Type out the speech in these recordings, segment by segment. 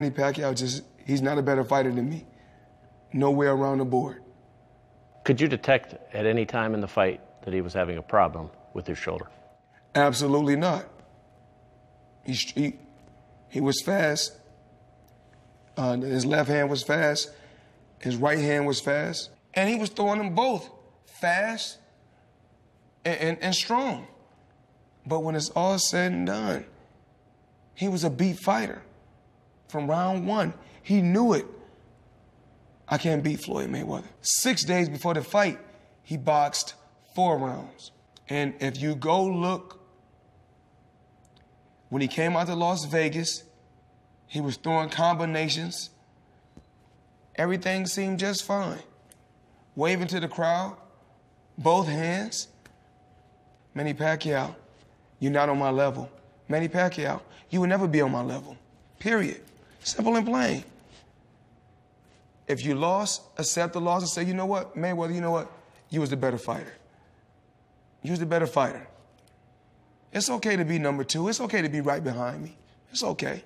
Manny Pacquiao just, he's not a better fighter than me. Nowhere around the board. Could you detect at any time in the fight that he was having a problem with his shoulder? Absolutely not. He, he, he was fast. Uh, his left hand was fast. His right hand was fast. And he was throwing them both fast and, and, and strong. But when it's all said and done, he was a beat fighter from round one. He knew it. I can't beat Floyd Mayweather. Six days before the fight, he boxed four rounds. And if you go look, when he came out to Las Vegas, he was throwing combinations. Everything seemed just fine. Waving to the crowd, both hands. Manny Pacquiao, you're not on my level. Manny Pacquiao, you will never be on my level. Period. Simple and plain. If you lost, accept the loss and say, you know what, Mayweather, you know what? You was the better fighter. You was the better fighter. It's okay to be number two. It's okay to be right behind me. It's okay.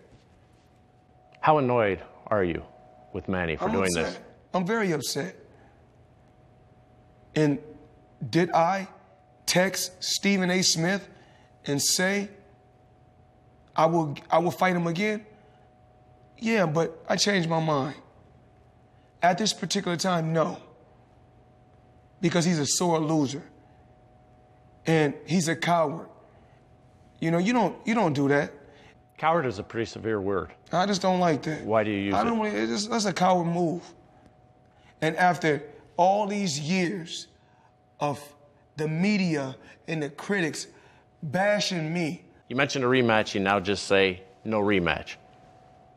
How annoyed are you with Manny for I'm doing upset. this? I'm very upset. And did I text Stephen A. Smith and say I will I will fight him again? Yeah, but I changed my mind. At this particular time, no. Because he's a sore loser. And he's a coward. You know, you don't you don't do that. Coward is a pretty severe word. I just don't like that. Why do you use I it? don't really, it's just, that's a coward move. And after all these years of the media and the critics bashing me, You mentioned a rematch, you now just say no rematch.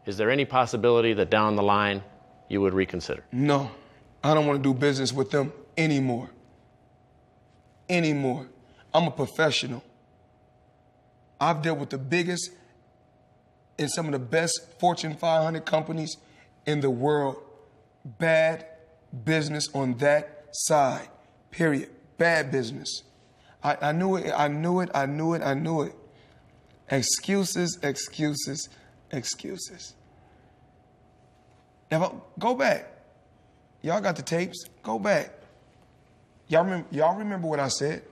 Is there any possibility that down the line you would reconsider? no, I don't want to do business with them anymore. Anymore. I'm a professional. I've dealt with the biggest and some of the best Fortune 500 companies in the world. Bad business on that side. Period. Bad business. I, I knew it. I knew it. I knew it. I knew it. Excuses, excuses, excuses. I, go back. Y'all got the tapes. Go back. Y'all y'all remember what I said?